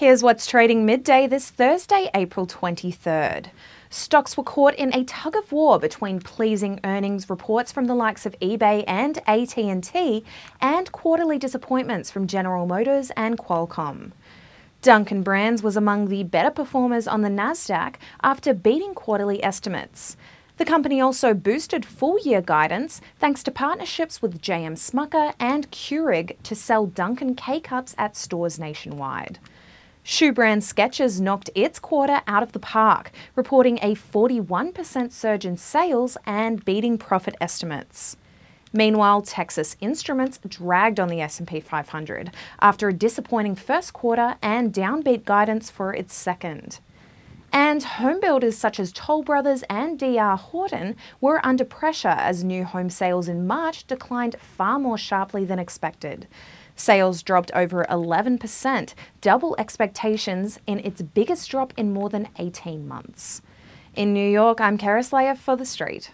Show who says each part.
Speaker 1: Here's what's trading midday this Thursday, April 23rd. Stocks were caught in a tug of war between pleasing earnings reports from the likes of eBay and AT&T and quarterly disappointments from General Motors and Qualcomm. Dunkin' Brands was among the better performers on the Nasdaq after beating quarterly estimates. The company also boosted full-year guidance thanks to partnerships with JM Smucker and Keurig to sell Dunkin' K-Cups at stores nationwide. Shoe brand Skechers knocked its quarter out of the park, reporting a 41% surge in sales and beating profit estimates. Meanwhile, Texas Instruments dragged on the S&P 500 after a disappointing first quarter and downbeat guidance for its second. And home builders such as Toll Brothers and DR Horton were under pressure as new home sales in March declined far more sharply than expected. Sales dropped over 11%, double expectations in its biggest drop in more than 18 months. In New York, I'm Keris Lahiff for The Street.